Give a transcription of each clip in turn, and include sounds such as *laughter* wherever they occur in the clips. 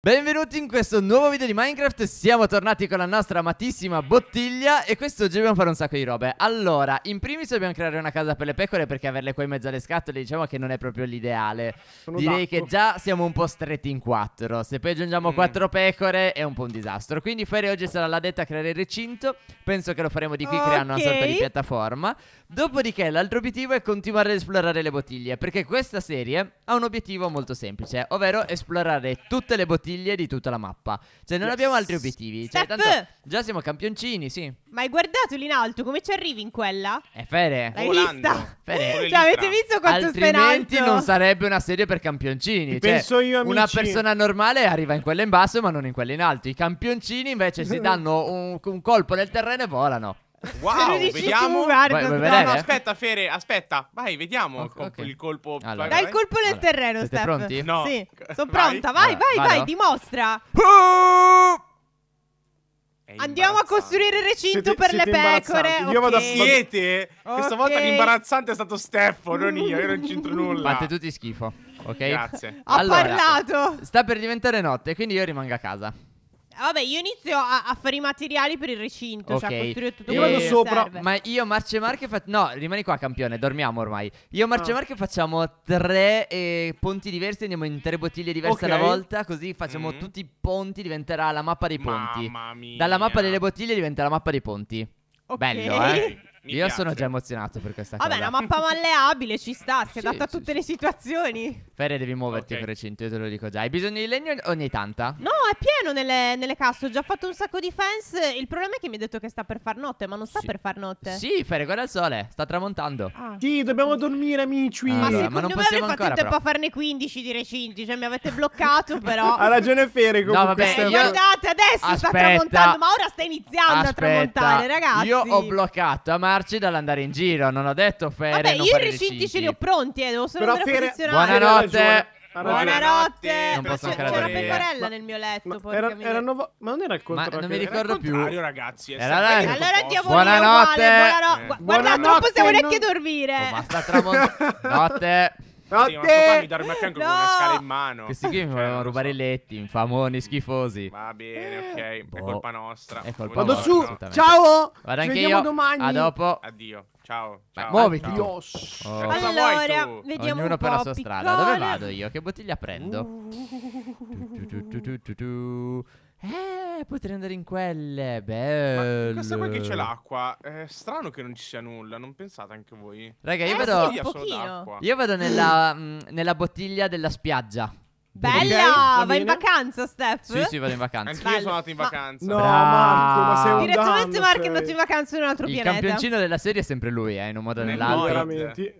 Benvenuti in questo nuovo video di Minecraft, siamo tornati con la nostra amatissima bottiglia e quest'oggi dobbiamo fare un sacco di robe. Allora, in primis dobbiamo creare una casa per le pecore perché averle qua in mezzo alle scatole diciamo che non è proprio l'ideale. Direi che già siamo un po' stretti in quattro, se poi aggiungiamo Mm. quattro pecore è un po' un disastro. Quindi Fere oggi sarà la detta a creare il recinto, penso che lo faremo di qui creando una sorta di piattaforma. Dopodiché l'altro obiettivo è continuare ad esplorare le bottiglie Perché questa serie ha un obiettivo molto semplice Ovvero esplorare tutte le bottiglie di tutta la mappa Cioè non Yes. abbiamo altri obiettivi Cioè tanto già siamo campioncini, sì Ma hai guardato lì in alto? Come ci arrivi in quella? È Fere L'hai Volando. vista? Fede. Cioè, avete visto quanto Altrimenti non sarebbe una serie per campioncini Ci Cioè, penso io, Una amici. persona normale arriva in quella in basso ma non in quella in alto I campioncini invece si *laughs* danno un, un colpo nel terreno e volano Wow, vediamo. guarda, Vuoi- vuoi sta- No, no, aspetta, Fere, aspetta. Vai, vediamo il, Ok, colpo- ok. il colpo. Allora. Dai il colpo nel Allora, terreno, siete Steph. pronti? No. Sì, *laughs* sono Vai. pronta. Vai, vai, vado? vai, dimostra. È Andiamo a costruire il recinto Siete- per siete le pecore. imbarazzanti. Io vado a. Siete? Questa volta l'imbarazzante è stato Steffo, non io. Io non *laughs* c'entro nulla. Fate tutti schifo Ok? Grazie. Ha Allora. parlato. Sta per diventare notte quindi io rimango a casa Vabbè, io inizio a, a fare i materiali per il recinto. Cioè, a Ok. costruire tutto Io quello vado che sopra, serve. Ma io Marce e Marche fa- No rimani qua campione Dormiamo ormai Io Marce e Ah. Marche facciamo tre eh, ponti diversi Andiamo in tre bottiglie diverse Ok. alla volta Così facciamo Mm. tutti i ponti Diventerà la mappa dei ponti Mamma mia. Dalla mappa delle bottiglie diventa la mappa dei ponti Ok. Bello eh *laughs* Mi Io piace. sono già emozionato per questa Vabbè, cosa una mappa malleabile ci sta. *laughs* Si adatta a sì, tutte sì. le situazioni. Fere devi muoverti Ok. per recinto Io te lo dico già Hai bisogno di legno ogni tanta? No, è pieno nelle, nelle casse. Ho già fatto un sacco di fence. Il problema è che mi ha detto che sta per far notte, ma non sta Sì. per far notte. Sì Fere guarda il sole Sta tramontando Ah. Sì, dobbiamo dormire, amici. Ah, Ma allora, ma non me possiamo fatto ancora, in tempo a farne 15 di recinti. Cioè, mi avete bloccato, *laughs* però. Ha ragione Fere comunque. vabbè, Eh, Steffo. io- Guardate, adesso sta Aspetta. tramontando. Ma ora sta iniziando a Aspetta, tramontare, ragazzi. Io ho bloccato a Marci dall'andare in giro Non ho detto Fere Vabbè, non io i recinti ce li ho pronti, eh. Devo solo Però andare a Fere- posizionare. Buonanotte. Buonanotte. Non posso C'è- ancora C'è una dormire. pecorella Ma- nel mio letto. Ma era, era nuovo- ma non era il contrario. non mi ricordo più. ragazzi. Era lei. Allora andiamo Buonanotte. uguale. Buonanotte. Eh. Gu- Guarda, non Buonanotte, possiamo neanche non- dormire. Oh, ma sta tramontando *laughs* Notte Sì, ma qua mi dorme a fianco con una No. scala in mano. Questi qui mi Cioè, volevano rubare so. i letti Infamoni, schifosi Va bene, ok. È Boh. colpa nostra. È colpa Vado su. Ciao. Ci anche vediamo io domani. A dopo Addio. Ciao. Ciao. muoviti Ciao. Oh. Vuoi Allora, tu? vediamo Ognuno un per la sua strada Dove piccone. vado io? Che bottiglia prendo? Tu, tu, tu. Eh, potrei andare in quelle Ma Bello questa qua che c'è l'acqua. È strano che non ci sia nulla. Non pensate anche voi? Raga, io Eh, vedo sì, d'acqua. Io vado nella, mm, nella bottiglia della spiaggia Bella, Ok, va vai in vacanza, Steph? Sì, sì, vado in vacanza Anch'io sono andato in Ma- vacanza. No, Bravo. Marco, ma sei un Direttamente Mark è andato in vacanza in un altro Il pianeta. campioncino della serie è sempre lui, eh, in un modo o Nel nell'altro modo. veramente.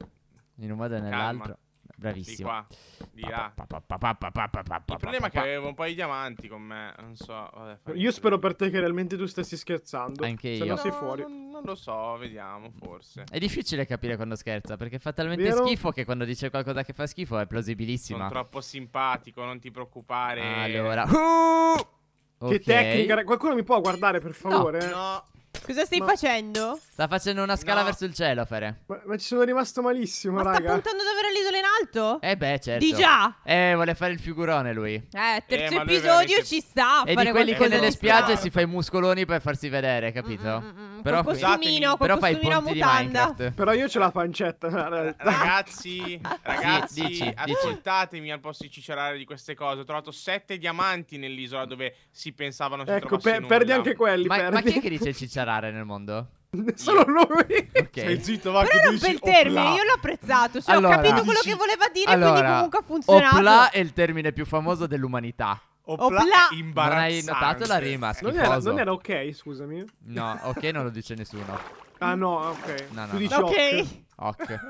In un modo o nell'altro Bravissimo qua, di là. Il problema è che avevo un po' di diamanti con me. Non so. Vabbè, Io spero per te che realmente tu stessi scherzando. Anche Se io. no No, sei fuori. Non, non lo so, vediamo, forse. È difficile capire quando scherza perché fa talmente Vero? schifo che quando dice qualcosa che fa schifo è Sono plausibilissima. troppo simpatico, non ti preoccupare. Allora, uh! Che tecnica. Qualcuno mi può guardare per favore? No, Cosa stai Ma- facendo? Sta facendo una scala No. verso il cielo, Fere. Ma, ma ci sono rimasto malissimo, Ma sta raga. puntando ad avere l'isola in alto? Eh beh, certo. Di già. Eh, vuole fare il figurone lui. Eh, terzo ma lui episodio veramente- ci sta. a E fare di quelli che nelle spiagge si fa i muscoloni per farsi vedere, capito? Mm, mm, mm, Però, col costumino, col però fai i costumino a ponti di mutanda. Minecraft. Però io c'ho la pancetta, *laughs* in realtà. ragazzi, ragazzi, dici, dici. ascoltatemi al posto di cicciarare di queste cose. Ho trovato sette diamanti nell'isola dove si pensavano si Ecco, trovasse per- perdi anche quelli, Ma, perdi. ma chi è che dice *laughs* cicciarare nel mondo? Solo lui. *laughs* Ok. Stai zitto, va, Però che dici per il termine, io l'ho apprezzato. Cioè, Allora, ho capito quello dici- che voleva dire, allora, quindi comunque ha funzionato. Opla è il termine più famoso dell'umanità. Opla, Opla. è Non hai imbarazzante. notato la rima? Non era, non era ok, scusami. No, ok, non lo dice nessuno. Ah no, ok. No, no, tu no. dici Ok. ok.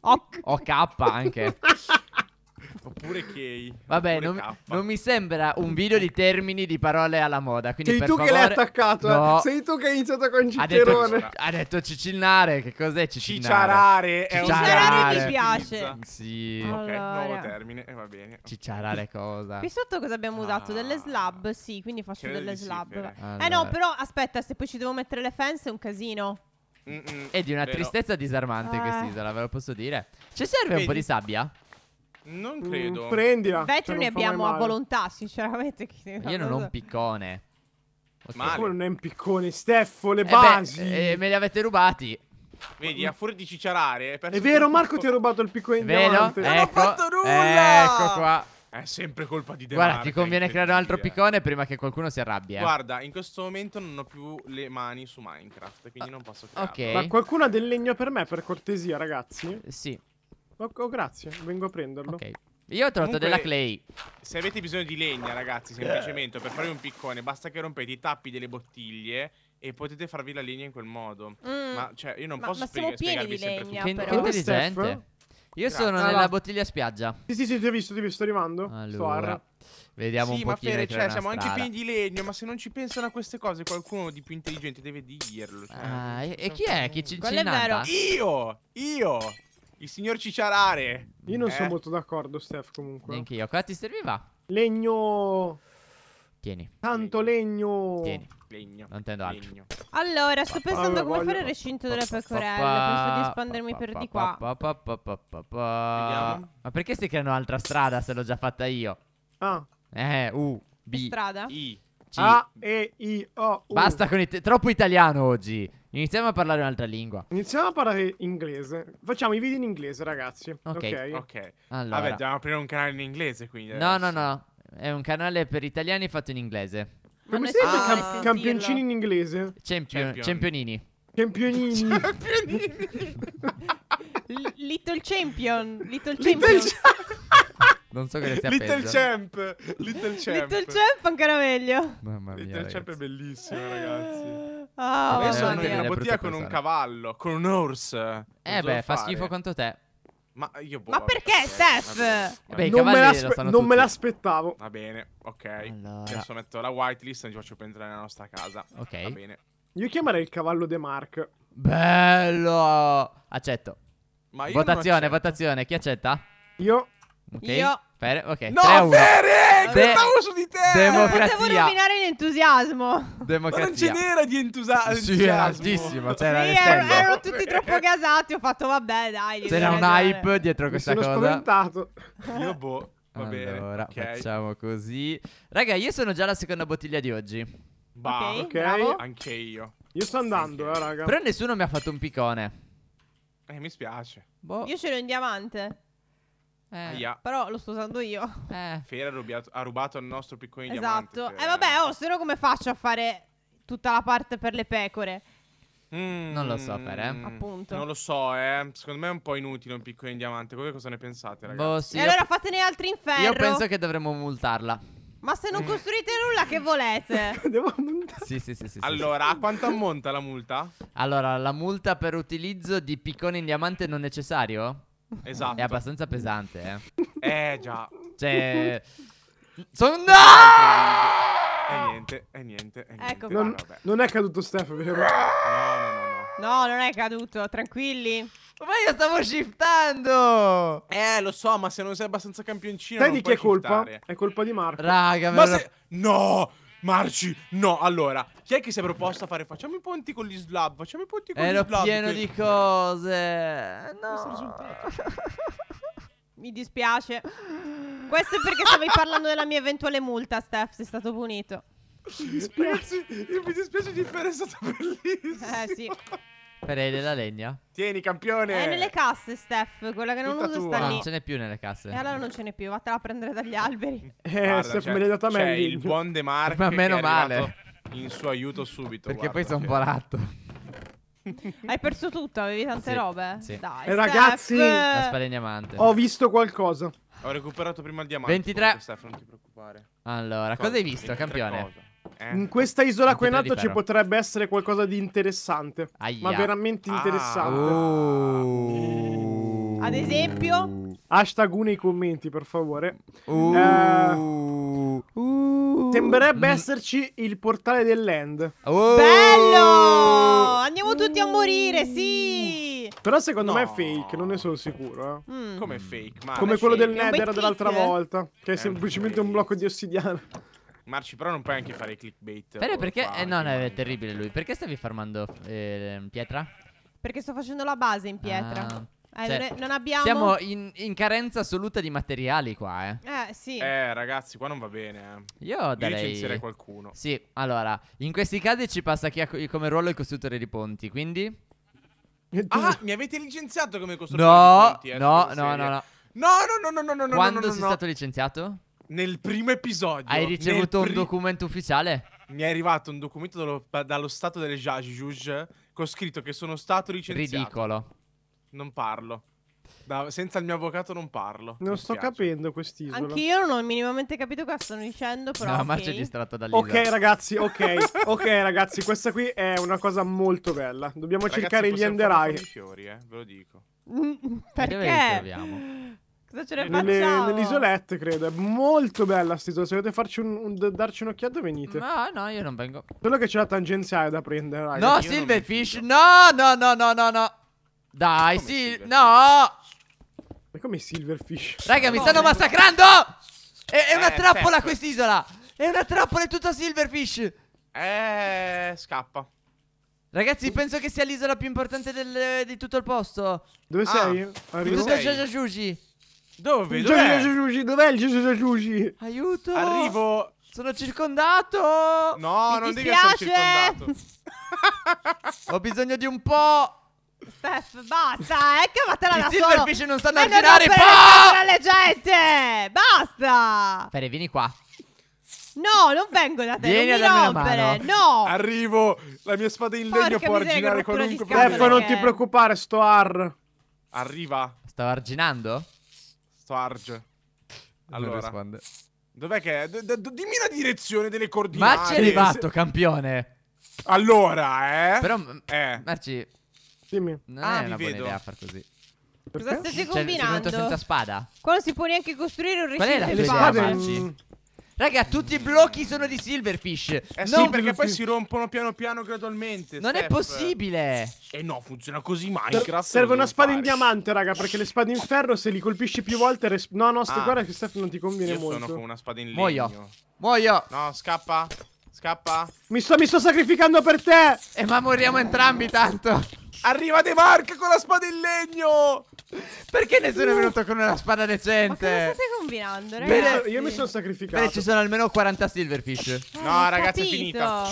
Ok. *laughs* Ok. Anche. *laughs* Oppure Kay. Vabbè, Oppure non, non mi sembra un video di termini di parole alla moda. Quindi Sei per tu che favore... l'hai attaccato, No. eh. Sei tu che hai iniziato con Ha detto, Ciccherone. ha detto cicilnare. Che cos'è cicilnare? Cicciarare Cicciarare mi che piace. Sì. Oh. Ok, Allora. nuovo termine, e va bene. Cicciarare cosa? Qui sotto cosa abbiamo usato? Ah. Delle slab? Sì, quindi faccio Credo delle sì, slab. Fede. Eh no, Allora. però aspetta, se poi ci devo mettere le fence è un casino. Mm-mm, È di una vero. tristezza disarmante Eh. quest'isola, ve lo posso dire. Ci serve un po' Vedi? di sabbia? Non Mm, credo. prendila. Vetri cioè, ne non abbiamo a volontà, sinceramente. che- Io non ho un piccone. Come non è un piccone, Steffo, le Eh beh, basi. eh, me li avete rubati. Vedi, a furia di cicciarare. È vero. Marco ti ha rubato il piccone in Vero? diamante. Non ho Ecco. fatto nulla! Ecco qua. È sempre colpa di De Guarda, ti conviene creare un altro piccone prima che qualcuno si arrabbia. Guarda, in questo momento non ho più le mani su Minecraft, quindi non posso creare. Ok. Ma qualcuno ha del legno per me, per cortesia, ragazzi? Sì, Oh, oh, grazie, vengo a prenderlo. ok. Io ho trovato Comunque- della clay. Se avete bisogno di legna, ragazzi, semplicemente per farvi un piccone, basta che rompete i tappi delle bottiglie e potete farvi la legna in quel modo. Mm. Ma cioè, io non Ma- posso ma siamo di spiegarvi sempre legna, Che, tutto. che però. intelligente. Io Grazie. sono nella bottiglia spiaggia. Sì, sì, sì, ti ho visto, ti ho visto, sto arrivando. Allora, vediamo Sì, un ma pochino Fere, di cioè, siamo una anche strada. pieni di legno, ma se non ci pensano a queste cose, qualcuno di più intelligente deve dirlo. Cioè. Ah, e, e chi è? Chi ci Quello è vero. Io! Io! Il signor Cicciarare! Io non Eh? sono molto d'accordo, Steph, comunque. Neanche io. Cosa ti serviva? Legno... Tieni, Tanto legno... tieni. Legno. Non tendo altro. Legno. Allora, sto pensando Allora, come voglio- fare il recinto delle pecorelle. Penso di espandermi per di qua. Vediamo. Ma perché stai creando un'altra strada se l'ho già fatta io? Ah. Eh, U, B, Strada? I. C. A, E, I, O, U. Basta con il... Troppo italiano oggi. Iniziamo a parlare un'altra lingua. Iniziamo a parlare inglese. Facciamo i video in inglese, ragazzi. Ok. Ok. Ok. Allora. Vabbè, dobbiamo aprire un canale in inglese, quindi. No, no, adesso. no. È un canale per italiani fatto in inglese. Ma Come si dice siamo cam- a sentirlo. campioncini in inglese? Champion, Champion. Championini. Campionini. *laughs* L- Little Champion. Little Little Champion. *laughs* Non so che sia Little peggio. Champ. Little Champ. Little Champ ancora meglio. Mamma mia, Little Champ è ragazzi. bellissimo, ragazzi. Vabbè, Adesso hanno mia. una bottiglia con un cavallo, con un horse. Eh beh, fa fare? schifo quanto te. Ma io boh, Ma perché, Steph? vabbè, beh, i non me, l'aspe- non me l'aspettavo. Va bene, ok. Allora. Adesso metto la whitelist e ti faccio entrare nella nostra casa. Ok. Va bene. Io chiamerei il cavallo De Mark. Bello! Accetto. Ma io non Votazione, accetto. votazione. Chi accetta? Io. Ok. Io. Fere- ok. No, 3 a 1. Fere! De- Contavo su di te! Demo- Non potevo Democrazia. rovinare l'entusiasmo. Ma non ce Democrazia. n'era di entusa- Sì, era entusiasmo. altissimo. Sì, C'era er- Alessandro. erano tutti troppo gasati. Ho fatto, vabbè, dai. C'era un hype dietro Mi questa sono cosa. spaventato. Io boh, va bene. Allora, ok. facciamo così. Raga, io sono già alla seconda bottiglia di oggi. Va. Ok, Ok. bravo. Anche io. Io sto andando, eh, raga. Però nessuno mi ha fatto un piccone. Eh, mi spiace. Boh. Io ce l'ho in diamante. Eh. Però lo sto usando io. eh. Fere ha rubiato, ha rubato il nostro piccone di Esatto. diamante. Eh vabbè, oh, se no come faccio a fare tutta la parte per le pecore? Mm, Non lo so, Fere. Appunto. Non lo so, eh. Secondo me è un po' inutile un piccone in diamante. Voi cosa ne pensate, ragazzi? Boh, sì, e allora fatene altri in ferro. io penso che dovremmo multarla. Ma se non costruite nulla, che volete? *laughs* Devo montare. Sì, sì, sì, sì, sì. Allora, a quanto ammonta la multa? Allora, la multa per utilizzo di piccone in diamante non necessario? Esatto. È abbastanza pesante, eh. Eh, già. Cioè... Sono... E niente, e niente, e niente. Ecco Non, vabbè. non è caduto Steph, vero? No, no, no, no. No, non è caduto, tranquilli. Ma io stavo shiftando! Eh, lo so, ma se non sei abbastanza campioncino Sai non di chi è colpa? shiftare. È colpa di Marco. Raga, Ma se... No! Marci, no, allora, chi è che si è proposto a fare? Facciamo i ponti con gli slab, facciamo i ponti con Ero gli slab. pieno che- di cose. Questo No. risultato. *laughs* Mi dispiace. Questo è perché stavi parlando della mia eventuale multa, Steph. Sei stato punito. Ragazzi, io mi dispiace di fare, è stato bellissimo. Eh sì. Farei della legna? Tieni, campione. È nelle casse, Steph. Quella che non Tutta uso tua. sta Ah, lì. non ce n'è più nelle casse. E allora non ce n'è più. Vattela a prendere dagli alberi. Eh, Guarda, Steph me l'hai data a me. C'è il buon De Marco Ma meno male. In suo aiuto subito. Perché guarda, poi sono sì. un po' ratto. *laughs* Hai perso tutto? Avevi tante Sì, robe? sì. Dai, Eh, ragazzi, Steph. La spada in diamante. Ho visto qualcosa. Ho recuperato prima il diamante. 23. comunque, Steph, non ti preoccupare. Allora, cosa hai visto, 23 campione? cosa? Eh? In questa isola qua in 23 alto ci potrebbe essere qualcosa di interessante. Aia. Ma veramente Ah. interessante. Oh. Ad esempio? Hashtag uno nei commenti, per favore. Uh. Eh, Uh. Sembrerebbe esserci il portale dell'end. Oh. Bello! Andiamo tutti a morire, sì! Però secondo me è No. fake, non ne sono sicuro. eh. Mm. Come fake, Marci. Come quello del È un Nether dell'altra volta. Che è È semplicemente un un blocco di ossidiana. Marci, però non puoi anche fare clickbait. Però perché? qua, Eh, no, no, è terribile lui. Perché stavi farmando eh, pietra? Perché sto facendo la base in pietra. Ah. Eh, Cioè, non è- non abbiamo... Siamo in, in carenza assoluta di materiali qua, eh. Eh, sì. Eh, ragazzi, qua non va bene. Eh. Io Io darei... licenzierei qualcuno. Sì, allora, in questi casi ci passa chi ha co- come ruolo il costruttore di ponti, quindi... Ah, mi avete licenziato come costruttore No, di ponti, eh, no, no, no, no. No, no, no, no, no, no, no, Quando no, no, sei no. stato licenziato? Nel primo episodio. Hai ricevuto un pri- documento ufficiale? Mi è arrivato un documento dallo, dallo stato delle Jajuj con scritto che sono stato licenziato. Ridicolo. Non parlo. Da- senza il mio avvocato non parlo. Non sto spiace. capendo quest'isola. Anch'io non ho minimamente capito cosa stanno dicendo, però No, ok. Marcio è distratto dall'isola. Ok ragazzi, ok, *laughs* ok ragazzi, questa qui è una cosa molto bella. Dobbiamo Ragazzi, cercare gli possiamo fare Ender un Eye. po' di fiori, eh, ve lo dico. Mm, Dove li Perché? Cosa ce ne Nelle, facciamo? nelle isolette, credo. È molto bella sta isola. Se volete farci un, un- darci un'occhiata, venite. No, no, io non vengo. Solo che c'è la tangenziale da prendere, raga. No, Silverfish, no, no, no, no, no, no. Dai, Come sì, no. Ma come Silverfish? Raga, mi No, stanno no. massacrando. È, è una Eh, trappola Steph. quest'isola. È una trappola, è tutta Silverfish. Eh, scappa. Ragazzi, penso che sia l'isola più importante del- di tutto il posto. Dove Ah, sei? Di Arrivo. tutta sei? Jajajuji. Dove? Dov'è? Dov'è il Giugi Giugi? Aiuto. Arrivo. Sono circondato. No, Mi non devi essere dispiace. circondato. *laughs* Ho bisogno di un po'. Steph, basta, eh, cavatela I da solo. Silverfish non stanno a non girare. Po! le gente! Basta! Fere, vieni qua. No, non vengo da te, Vieni non mi rompere. No! Arrivo. La mia spada in legno Porca può che arginare qualunque scatole. Steph, problema. non ti preoccupare, sto ar. Arriva. Stavo arginando? Sto Arge. Allora, risponde. dov'è che è? D- dimmi la direzione delle coordinate. Marci è arrivato, campione. Allora, eh? Però, Eh. Marci, Dimmi. non Ah, è una buona vedo. idea far così. Cosa state Cioè, combinando? senza spada? Qua non si può neanche costruire un Qual è la recinto tua di idea. Marci? Raga, tutti i blocchi sono di Silverfish. Eh non sì, perché poi si rompono piano piano gradualmente. non è Steph. possibile. Eh no, funziona così ser- Minecraft. Serve una spada in fare. diamante, raga, perché le spade in ferro se li colpisci più volte... res- No, no, Ah. guarda che Steph non ti conviene Io molto. sono con una spada in legno. Muoio. Muoio. No, scappa. Scappa. Mi sto, mi sto sacrificando per te! E ma moriamo entrambi tanto. Arriva De Mark con la spada in legno. Perché nessuno è venuto con una spada Ma cosa decente? state combinando, Io, ragazzi? so- io mi sono sacrificato. Beh, ci sono almeno 40 Silverfish. Ah, No, ragazzi, è capito. finita.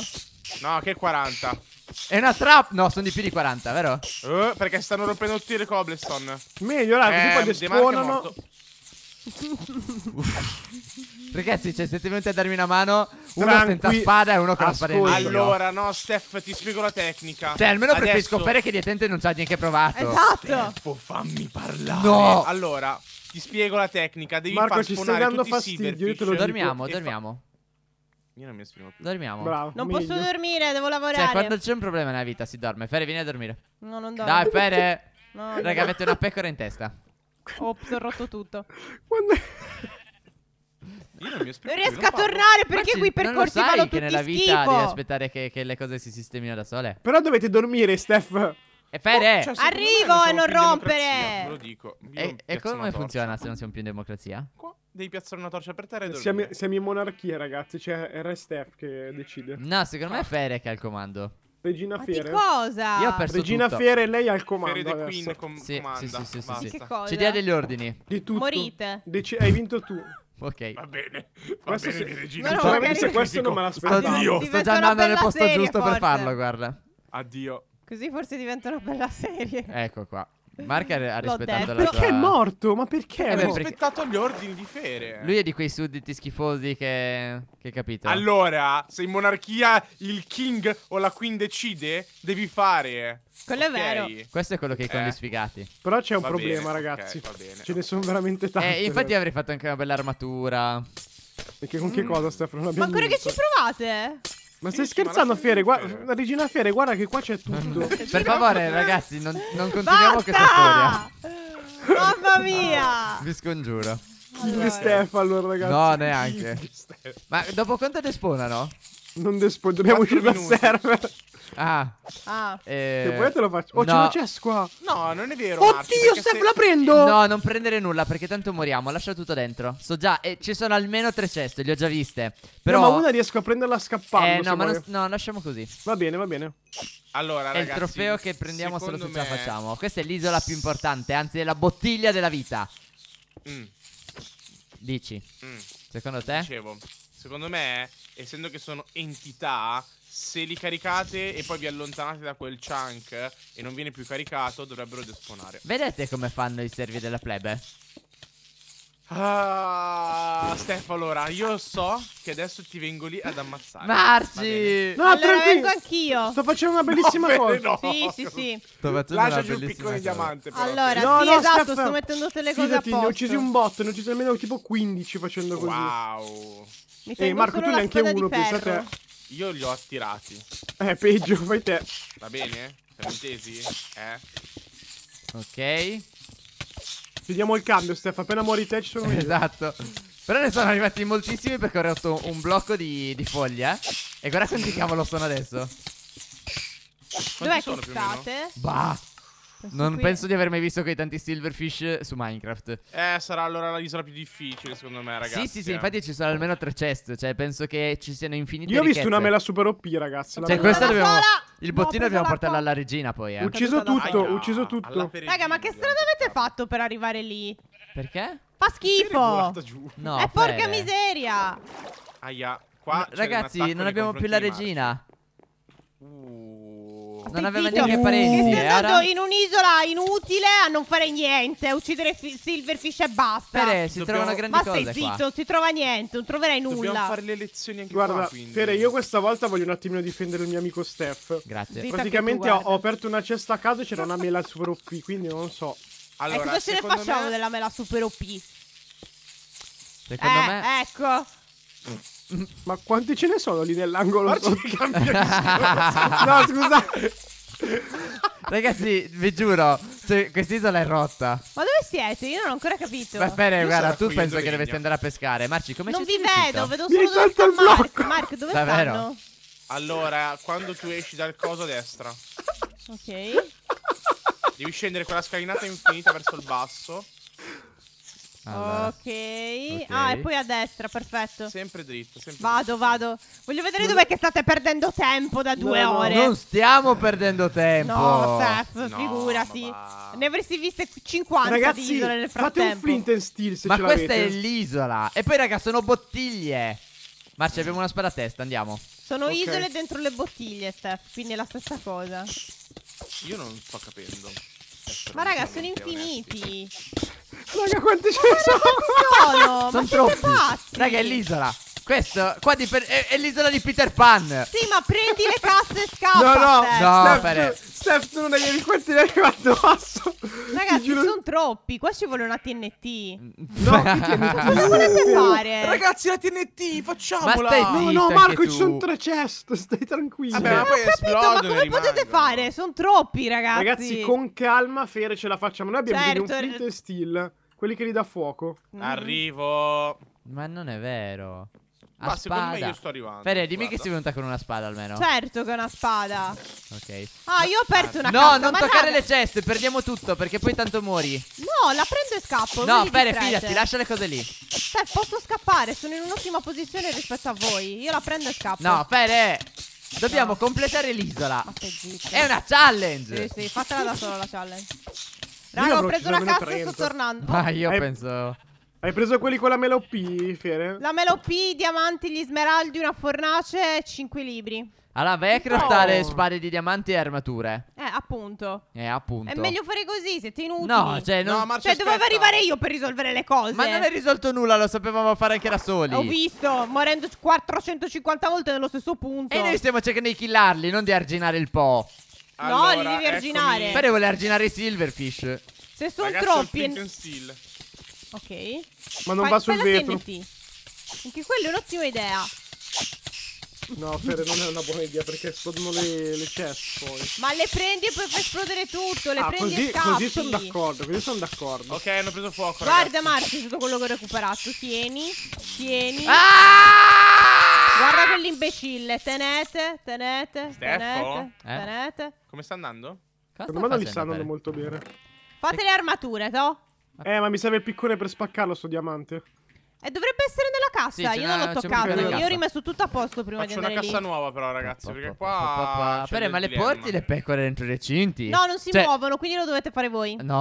No, che 40. È una trap. No, sono di più di 40, vero? Eh, perché stanno rompendo tutti le cobblestone. Meglio, raga, così Eh, poi De *laughs* Ragazzi, cioè, siete venuti a darmi una mano. Uno Tranqui- senza spada e uno con la spada in. Allora, no, Steph, ti spiego la tecnica. Cioè, almeno Adesso- preferisco Fere che dietente non ci ha neanche provato. Esatto. Steph, fammi parlare. No. Allora, ti spiego la tecnica. Devi Marco, far ci stai spawnare dando tutti i fastidio, io te lo silverfish. dico. Dormiamo, fa- dormiamo. Io non mi esprimo più. Dormiamo. Bravo. Non meglio. posso dormire, devo lavorare. Cioè, quando c'è un problema nella vita si dorme. Fere, vieni a dormire. No, non dormo. Dai, Fere. No, Raga, no. avete una pecora in testa. Ops, ho rotto tutto. Quando- Io non mi esprimo Non riesco a tornare perché qui i non lo percorsi sai vanno che tutti nella vita schifo. devi aspettare che, che le cose si sistemino da sole. Però dovete dormire, Steph. E Fere. Cioè, secondo me Arrivo e siamo non rompere. Ve lo dico. E, e come funziona se non siamo più in democrazia? Qua devi piazzare una torcia per terra e dormire. Siamo, siamo in monarchia, ragazzi. Cioè, è Re Steph che decide. No, secondo me è Fere che ha il comando. Regina Ma Fere. cosa? Io ho perso Regina tutto. Fere, lei ha il comando. Fere the. Queen com- Sì, comanda. sì, sì, sì, sì, sì. Che cosa? Ci dia degli ordini. Di tutto. Morite. Deci- hai vinto tu. Ok. Va bene. Va Questo bene, sì- regina. No, no, Sto- magari- mi questo non me l'aspettavo. Addio. sto già andando nel posto serie, giusto forse. per farlo, guarda. Addio. Così forse diventa una bella serie. Ecco qua. Mark ha, ha rispettato la Perché è morto? Ma perché? Eh, Ho beh, perché- rispettato gli ordini di Fere. Lui è di quei sudditi schifosi che... Che capito? Allora, se in monarchia il king o la queen decide, devi fare. Quello è Ok? vero. Questo è quello che con Eh. gli sfigati. Però c'è un Va problema, bene, ragazzi. ok, va bene. Ce ne sono veramente tanti. Eh, infatti avrei fatto anche una bella armatura. Perché con che cosa, Stefano? Ma ancora che ci provate? Ma Sì, stai scherzando, Fiere? Guarda. Regina Fiere, guarda che qua c'è tutto. *laughs* Per favore, ragazzi, non, non continuiamo questa storia. Basta! Mamma mia! *laughs* Vi scongiuro. Kill Steph, allora, ragazzi. No, neanche. Ma dopo quanto desponano? Non despo- dobbiamo uscire dal server. Ah, Ah. eh, Se volete lo faccio. Oh, c'è no. una chest qua. No, non è vero. Oddio, Steph, se- la prendo! No, non prendere nulla perché tanto moriamo. Lascia tutto dentro. So già, e ci sono almeno tre ceste, le ho già viste. Però. No, ma una riesco a prenderla scappando. eh, no, ma non, vuoi. no, lasciamo così. Va bene, va bene. Allora, È il ragazzi, trofeo che prendiamo solo se secondo ce la me- facciamo. Questa è l'isola più importante, anzi, è la bottiglia della vita. Mm, Dici, mm, secondo te? dicevo, secondo me, essendo che sono entità, se li caricate e poi vi allontanate da quel chunk e non viene più caricato, dovrebbero despawnare. Vedete come fanno i servi della plebe? Ah, Stefano, allora, io so che adesso ti vengo lì ad ammazzare. Marci! No, allora tranquillo. vengo anch'io. Sto facendo una bellissima No, cosa. no. Sì, sì, sì. Sto facendo Lascia una giù il bellissima piccone di diamante. però. Allora, No, sì, no, esatto, Steph, sto mettendo tutte le cose a ne ho posto. uccisi un bot, ne ho uccisi almeno tipo 15 facendo così. Wow. Mi Ehi, Marco, tu neanche uno, di Io li ho attirati. *laughs* Eh, peggio, fai te. Va bene? Siamo intesi? Eh? Ok, Vediamo il cambio, Steph. Appena muori te ci sono io. esatto. Però ne sono arrivati moltissimi perché ho rotto un blocco di, di foglie. E guarda quanti cavolo sono adesso. Dov'è sono che state? Bah, non qui. penso di aver mai visto quei tanti silverfish su Minecraft. Eh, sarà allora l'isola più difficile, secondo me, ragazzi. sì, sì, sì, eh. infatti ci sono almeno tre chest. Cioè, penso che ci siano infinite Io ho visto ricchezze. una mela super OP, ragazzi. Cioè, questa dobbiamo. sola! Il No, bottino preso dobbiamo portarlo alla regina poi, eh. Ucciso tutto, Aia, ucciso alla tutto. Raga, ma che strada avete fatto per arrivare lì? Perché? Fa schifo. giù. No. Eh, porca miseria. Aia, qua un Ragazzi, non abbiamo più la regina. Uh. Non aveva zitto. neanche Che parenti. eh, andando ora- in un'isola inutile a non fare niente, a uccidere fi- silverfish e basta. Fede, si Dobbiamo- trovano grandi Ma stai cose zitto, qua. non si trova niente, non troverai Dobbiamo nulla. fare le lezioni anche Guarda, qua. Fere, io questa volta voglio un attimino difendere il mio amico Steph. Grazie. Sì. Praticamente ho, ho aperto una cesta a caso e c'era una mela super OP, quindi non so. Allora, e cosa ce ne facciamo me- della mela super OP? Secondo eh, me. ecco. Ma quanti ce ne sono lì nell'angolo? Marci sotto? *laughs* no, scusa. Ragazzi, vi giuro, cioè, quest'isola è rotta. Ma dove siete? Io non ho ancora capito. Ma Fede, Io guarda, tu penso che dovresti andare a pescare. Marci, come non ci vi sei vedo, vedo Mi solo dove sta il Mark. Mark, dove Davvero? stanno? Allora, quando tu esci dal coso a destra, Ok. devi scendere quella scalinata infinita verso il basso. Allora. ok. Ok. Ah, e poi a destra, perfetto. Sempre dritto, sempre Vado, dritto. vado. Voglio vedere dov'è che state perdendo tempo da due No, no, ore. Non stiamo perdendo tempo. No, Steph, No, figurati. Ne avresti viste 50 di Ragazzi, isole nel fate un frattempo. flint and steel se Ma ce questa è l'isola. E poi, raga, sono bottiglie. Marci, abbiamo una spada a testa, andiamo. Sono Ok. isole dentro le bottiglie, Steph, quindi è la stessa cosa. Io non sto capendo. Ma raga, sono onesti. Raga, quanti ce ne sono? Sono, *laughs* sono troppi. Raga, è l'isola. Questo, qua di per- è, è l'isola di Peter Pan. Sì, ma prendi le casse e scappa. No, no. No, Steph. Steph, tu non hai quanti ne hai addosso. Ragazzi, giuro- sono troppi. Qua ci vuole una TNT. No, *laughs* chi tiene? Cosa volete fare? Ragazzi, la TNT, facciamola! No, no, Marco, ci sono tre chest. Stai tranquillo. Vabbè, ma poi ho capito, ma esplodono come e potete rimangono. fare? Sono troppi, ragazzi. Ragazzi, con calma, Fere, ce la facciamo. Noi abbiamo Certo, bisogno di un flint and steel. Quelli che li dà fuoco. Mm. Arrivo. Ma non è vero. A Ma secondo me spada. io sto arrivando. Fede, dimmi che Guarda. sei venuta con una spada almeno. Certo che è una spada. Ok. Ah, io ho aperto una No, cassa, non ma toccare le ceste, perdiamo tutto perché poi tanto muori. No, la prendo e scappo. No, Fede, fidati, lascia le cose lì. Cioè, posso scappare, sono in un'ottima posizione rispetto a voi. Io la prendo e scappo. No, Fede, dobbiamo No. completare l'isola. È una challenge. Sì, sì, fatela da sola la challenge. Raga, ho preso una ucciso cassa e sto 30. tornando. Ma io Hai- penso. Hai preso quelli con la mela OP, Fere? La melop, i diamanti, gli smeraldi, una fornace e 5 libri. Allora, vai a craftare No. spade di diamanti e armature. Eh, appunto. Eh, appunto. È meglio fare così, siete inutili. No, cioè, non... No, Cioè, dovevo arrivare io per risolvere le cose. Ma non hai risolto nulla, lo sapevamo fare anche da soli. Ho visto, morendo 450 volte nello stesso punto. E noi stiamo cercando di killarli, non di arginare il Po. No, li devi eccomi. arginare. Fede vuole arginare i silverfish. Se sono Ragazzi, troppi. Ok. Ma non Fai- va sul vetro. TNT. Anche quello è un'ottima idea. No, Fere, non è una buona idea perché esplodono le, le chest poi. Ma le prendi e poi fai esplodere tutto. Le ah, prendi così, e scappi. così sono d'accordo, così sono d'accordo. Ok, hanno preso fuoco. Guarda, ragazzi. Marti, tutto quello che ho recuperato. Tieni, tieni. Ah! Guarda quelli imbecille. Tenete, tenete, Steffo? tenete, Eh? tenete. Come sta andando? Cosa Secondo me non gli stanno Pere? molto bene. Fate le armature, to? Eh, ma mi serve il piccone per spaccarlo sto diamante. E dovrebbe essere nella cassa. Sì, c'è Io non una- l'ho c'è toccato. Io cassa. ho rimesso tutto a posto prima Faccio di una andare cassa lì. nuova però ragazzi, perché Pa, qua... pa, c'è Pere, ma le porti le pecore dentro i recinti? No, non si Cioè- muovono, quindi lo dovete fare voi. No.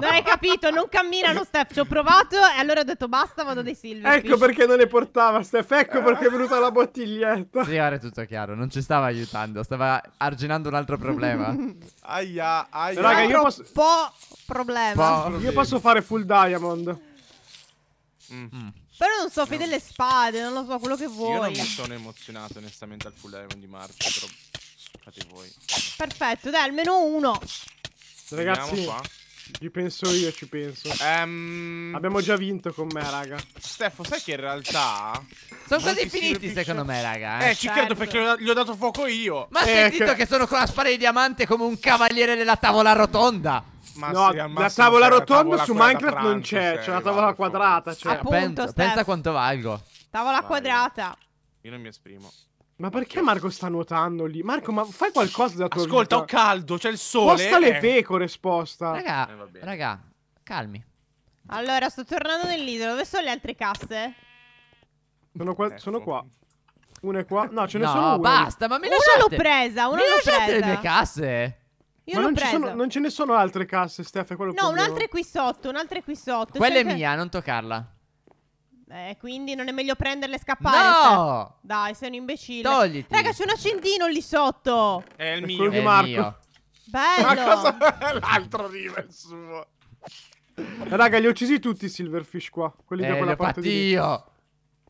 Non hai capito, non camminano, Steph. Ci ho provato e allora ho detto basta, vado dei silverfish. Ecco perché non le portava, Steph. Ecco perché è venuta la bottiglietta. Sì, ora è tutto chiaro. Non ci stava aiutando, stava arginando un altro problema. Aia, aia. Raga, io posso- po' problema. Po'. Io posso fare full diamond. Mm. Mm. Però non so, fai delle spade, non lo so, quello che Io non vuoi. mi sono emozionato onestamente al full diamond di Marco, però fate voi. Perfetto, dai, almeno uno. Ragazzi, qua. ci penso io, ci penso. Ehm, Abbiamo già vinto con me, raga. Stefano, sai che in realtà... Sono quasi finiti, secondo me, raga. Eh. Eh, ci Certo. credo perché gli ho- gli ho dato fuoco io. Ma hai Eh, sentito che- che sono con la spada di diamante come un cavaliere della tavola rotonda? Ma no, la tavola c'è la rotonda su Minecraft non pranzo, c'è. se C'è la va, tavola quadrata. Cioè. Appunto, pensa, pensa quanto valgo. Tavola Vai. quadrata. Io non mi esprimo. Ma perché Marco sta nuotando lì? Marco, ma fai qualcosa da tua Ascolta, ho vita. caldo, c'è il sole. Sposta le eh. pecore, sposta. Raga, Eh, raga, calmi. Allora, sto tornando nell'isola. Dove sono le altre casse? Sono qua. Ecco. Sono qua. Una è qua. No, ce ne no, sono una. basta, ma mi Una lasciate. l'ho presa, una mi l'ho lasciate le presa. mie casse? Io Ma l'ho non, sono- non ce ne sono altre casse, Steph. È quello No, un'altra è qui sotto, un'altra è qui sotto. Quella è Cerca- mia, non toccarla. Eh, quindi non è meglio prenderle e scappare. Steph? No! Dai, sei un imbecille. Togliti. Raga, c'è un accendino lì sotto. È il È mio. quello È di il Marco. mio. Bello. Ma cosa? L'altro arriva il suo. Raga, li ho uccisi tutti i silverfish qua. Quelli da Eh, li quella ho parte fatti di lì. io.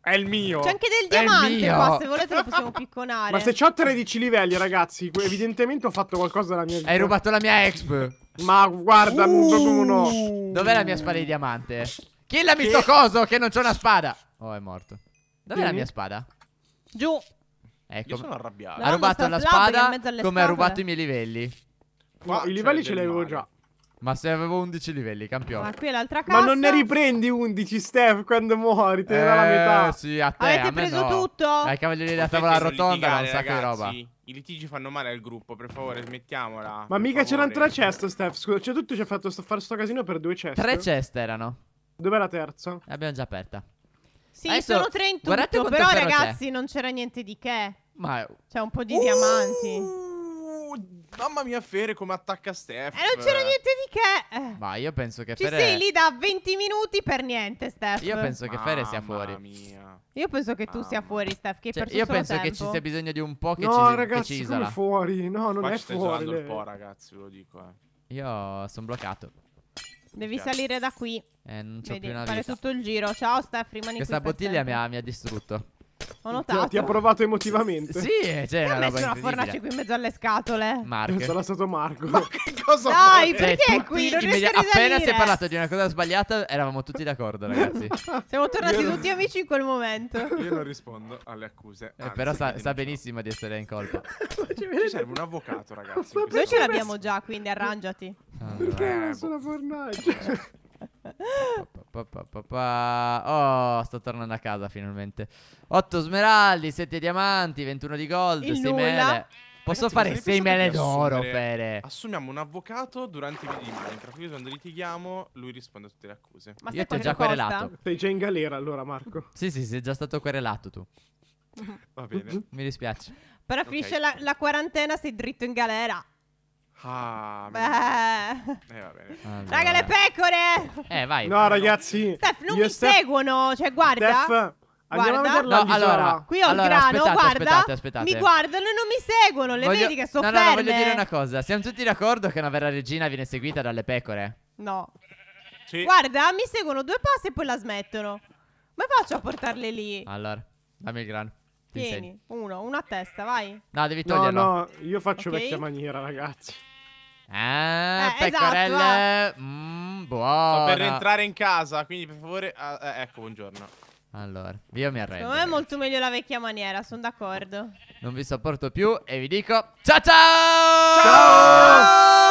È il mio. C'è anche del È il diamante mio. qua. Se volete lo possiamo picconare. *laughs* Ma se c'ho 13 livelli, ragazzi, evidentemente ho fatto qualcosa della mia vita. Hai rubato la mia exp. Ma guarda, proprio no. Dov'è la mia spada di diamante? Killami Che- sto coso che non c'ho una spada. Oh, è morto. Dov'è la mia spada? Giù. Ecco. Io sono arrabbiato. Ha rubato la spada come ha rubato i miei livelli. Qua No, I livelli ce li avevo già. Ma se avevo 11 livelli, campione. Ma qui è l'altra casa. Ma non ne riprendi 11, Steph, quando muori, te ne dà la metà. Eh, sì, a te, Avete a me preso no. tutto? Ai cavalieri della tavola non rotonda un litigare, sacco di roba. I litigi fanno male al gruppo, per favore, smettiamola. Ma mica c'erano tre chest, Steph. Scusa, cioè tutto ci ha fatto sto- fare sto casino per due chest. Tre chest erano. Dov'è la terza? L'abbiamo già aperta. Sì, Adesso, sono tre in tutto. Però, ragazzi, non c'era niente di che. Ma C'è un po' di diamanti. Mamma mia, Fere, come attacca Steph. E non c'era niente di che. Eh. Ma io penso che Ci Fere sei lì da 20 minuti per niente, Steph. Io penso che Fere sia Mamma fuori. mia. Io penso che tu Mamma. sia fuori, Steph. Che Cioè, io penso che ci tempo. sia bisogno di un po' che no, ci, che ragazzi, ci come fuori? No, non Qua è fuori. isolando un lei. po', ragazzi, ve lo dico, eh. Io sono bloccato. Devi salire da qui. E non c'ho più una fare vita. tutto il giro. Ciao, Steph. Rimani Questa bottiglia mi ha, mi ha distrutto. Ho Ti, notato. ti ha provato emotivamente. Sì, c'è Ti ha messo una fornace qui in mezzo alle scatole. Mark. Sarà stato Marco. *laughs* che cosa Dai, vuoi? perché Cioè, tutti qui? Non immedi- riesco a Appena si è parlato di una cosa sbagliata, eravamo tutti d'accordo, ragazzi. *laughs* Siamo tornati Io- tutti amici in quel momento. *laughs* Io non rispondo alle accuse. Eh, anzi, però sa, sa benissimo di essere in colpa. Ci serve un avvocato, ragazzi. Noi ce l'abbiamo già, quindi arrangiati. Perché hai Eh, messo la fornace? Pa, pa, pa, pa. Oh, sto tornando a casa finalmente. 8 smeraldi, 7 diamanti, 21 di gold, Il 6 nulla. mele. Posso Ragazzi, fare ma 6 pensate mele d'oro, Fere. Assumiamo un avvocato durante i video di Minecraft. Quindi quando litighiamo, lui risponde a tutte le accuse. Ma Io ti ho già costa? querelato. Sei già in galera allora, Marco. *laughs* Sì, sì, sei già stato querelato tu. Va bene. *laughs* Mi dispiace. Però Ok. finisce la, la quarantena, sei dritto in galera. Ah, Beh. Eh, va bene. Allora. Raga, le pecore! Eh, vai. No, ragazzi. Steph, non io mi Steph- seguono. Cioè, guarda. Steph, andiamo Guarda. a vedere No, allora, Qui ho allora, il grano, aspettate, guarda. aspettate, aspettate. Mi guardano e non mi seguono. Le Voglio- vedi che sono No, no, no, ferme? voglio dire una cosa. Siamo tutti d'accordo che una vera regina viene seguita dalle pecore. No. Sì. Guarda, mi seguono due passi e poi la smettono. Come faccio a portarle lì? Allora, dammi il grano. Tieni, uno, uno a testa, vai. No, devi No, toglierlo. no, io faccio Ok. vecchia maniera, ragazzi. Ah, Eh, esatto, pecorelle. Mmm, buona. Sto per rientrare in casa, quindi per favore. ah, eh, ecco, buongiorno. Allora, io mi arrendo. Secondo me è molto meglio la vecchia maniera, sono d'accordo. Non vi sopporto più e vi dico ciao ciao! Ciao!